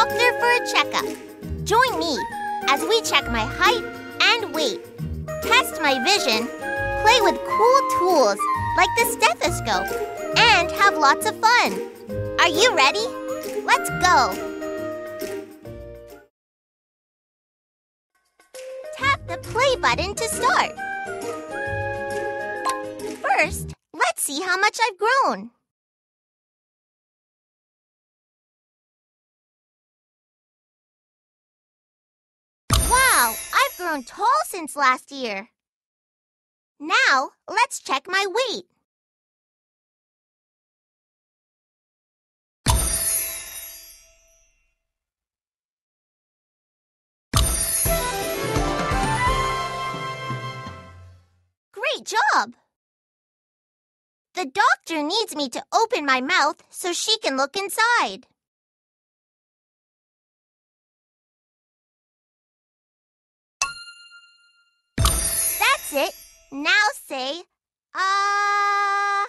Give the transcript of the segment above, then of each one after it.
doctor for a checkup. Join me as we check my height and weight, test my vision, play with cool tools like the stethoscope, and have lots of fun. Are you ready? Let's go. Tap the play button to start. First, let's see how much I've grown. Grown tall since last year. Now, let's check my weight. Great job! The doctor needs me to open my mouth so she can look inside. That's it. Now say, ah.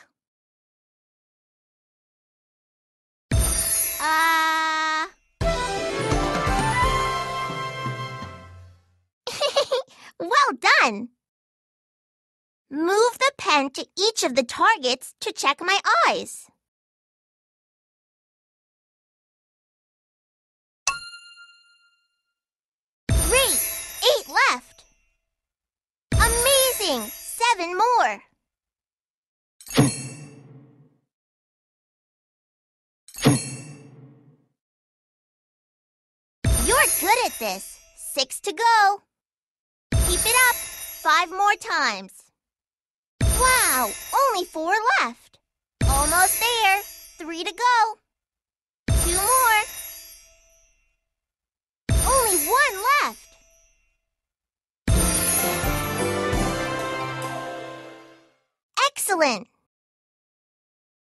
Ah. well done. Move the pen to each of the targets to check my eyes. Great! Eight left. Amazing! Seven more. You're good at this. Six to go. Keep it up. Five more times. Wow, only four left. Almost there. Three to go.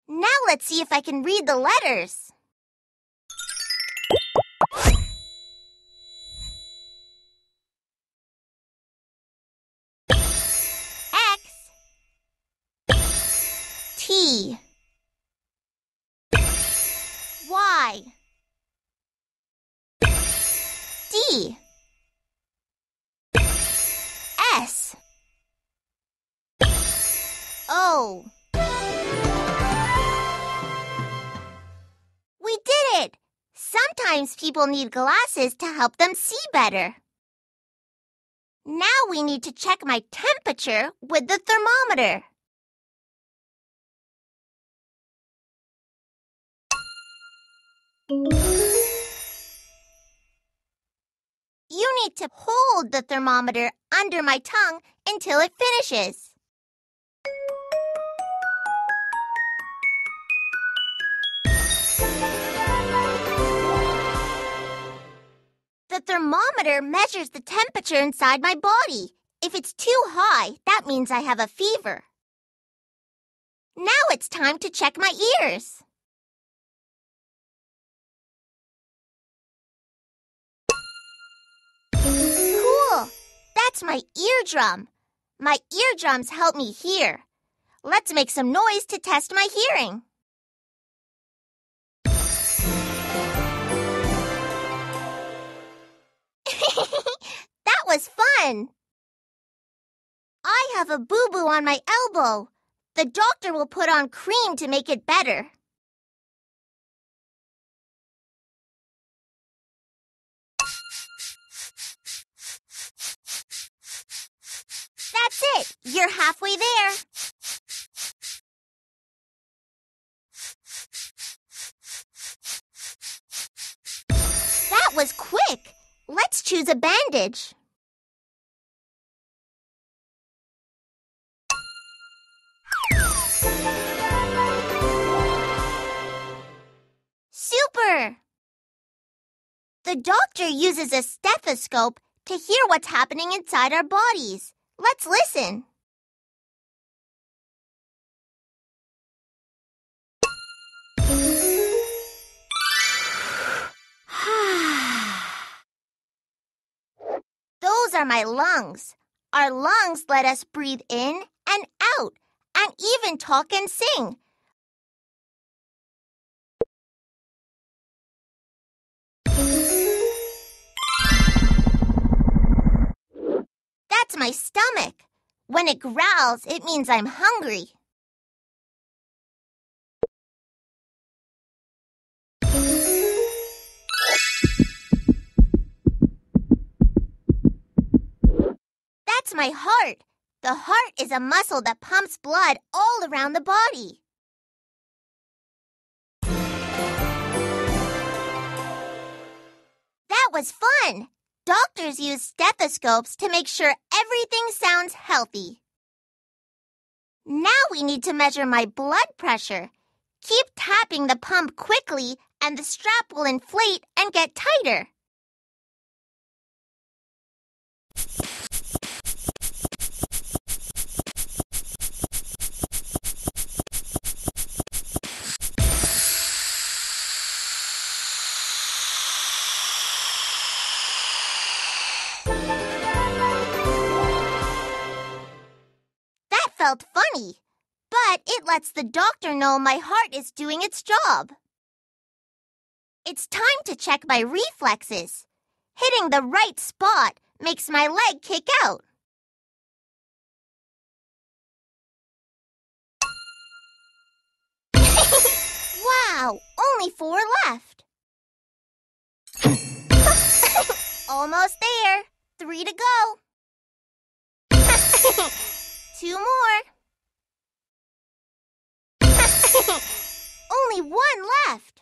Now let's see if I can read the letters. X. T. Y. D We did it! Sometimes people need glasses to help them see better. Now we need to check my temperature with the thermometer. You need to hold the thermometer under my tongue until it finishes. Thermometer measures the temperature inside my body. If it's too high, that means I have a fever. Now it's time to check my ears. Cool! That's my eardrum. My eardrums help me hear. Let's make some noise to test my hearing. I have a boo boo on my elbow. The doctor will put on cream to make it better. That's it. You're halfway there. That was quick. Let's choose a bandage. The doctor uses a stethoscope to hear what's happening inside our bodies. Let's listen. Those are my lungs. Our lungs let us breathe in and out and even talk and sing. My stomach. When it growls, it means I'm hungry. That's my heart. The heart is a muscle that pumps blood all around the body. That was fun. Doctors use stethoscopes to make sure everything sounds healthy. Now we need to measure my blood pressure. Keep tapping the pump quickly and the strap will inflate and get tighter. Lets the doctor know my heart is doing its job. It's time to check my reflexes. Hitting the right spot makes my leg kick out. wow, only four left. Almost there. Three to go. Two more. Only one left.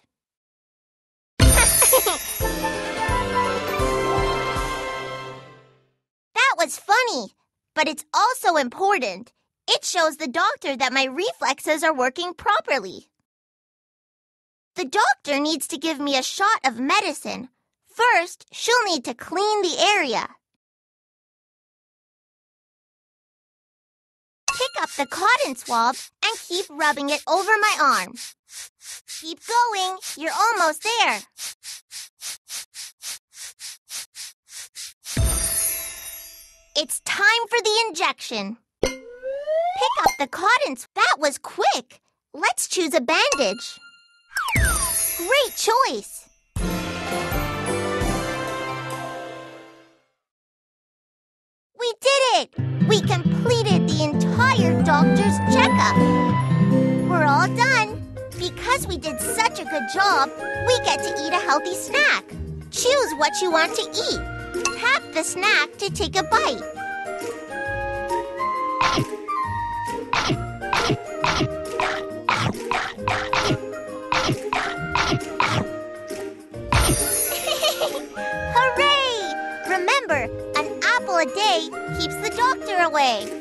that was funny, but it's also important. It shows the doctor that my reflexes are working properly. The doctor needs to give me a shot of medicine. First, she'll need to clean the area. Pick up the cotton swab and keep rubbing it over my arm. Keep going, you're almost there. It's time for the injection. Pick up the cotton. That was quick. Let's choose a bandage. Great choice. Doctor's checkup. We're all done. Because we did such a good job, we get to eat a healthy snack. Choose what you want to eat. Tap the snack to take a bite. Hooray! Remember, an apple a day keeps the doctor away.